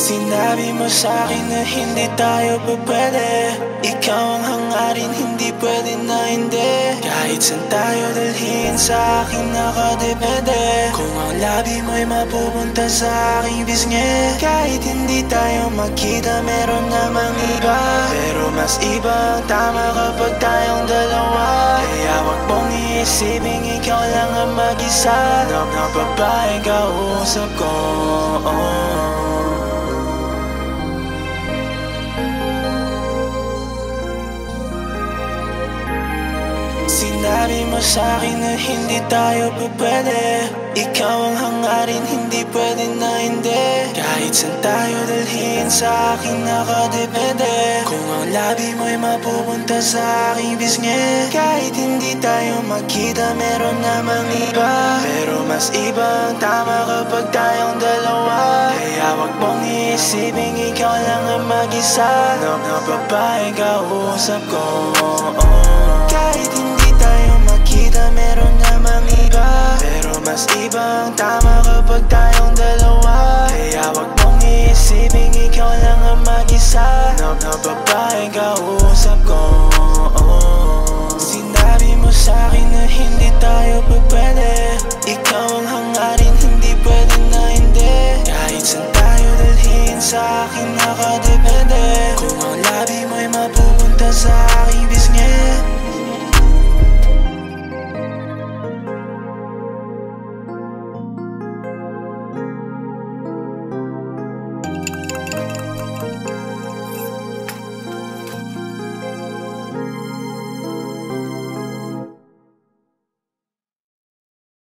Sinabi mo sa'kin na hindi tayo pwede. Ikaw ang hangarin, hindi pwede na hindi. Kahit saan tayo dalhin sa akin nakadepende. Kung ang labi mo'y mapupunta sa aking bisngi Kahit hindi tayo magkita, meron namang iba. Pero mas iba ang tama kapag tayong dalawa. Kaya wag mong iisipin ikaw lang ang mag-isa. Na babae kausap ko? oh. Sinabi mo sa'kin na hindi tayo pwede. Ikaw ang hangarin, hindi pwede na hindi. Kahit saan tayo dalhin sa akin nakadepende. Kung ang labi mo'y mapupunta sa aking bisngi Kahit hindi tayo magkita, meron namang iba. Pero mas iba ang tama kapag tayong dalawa. Kaya wag mong iisipin ikaw lang ang mag-isa. Na, na babae kausap ko oh. Kahit hindi ang tama kapag tayong dalawa. Kaya wag mong iisipin ikaw lang ang mag-isa. Na, na babae kausap ko. Oh. Sinabi mo sa'kin na hindi tayo pwede. Ikaw ang hangarin, hindi pwede na hindi. Kahit saan tayo dalhin sa akin nakadepende. Kung ang labi mo'y mapupunta sa aking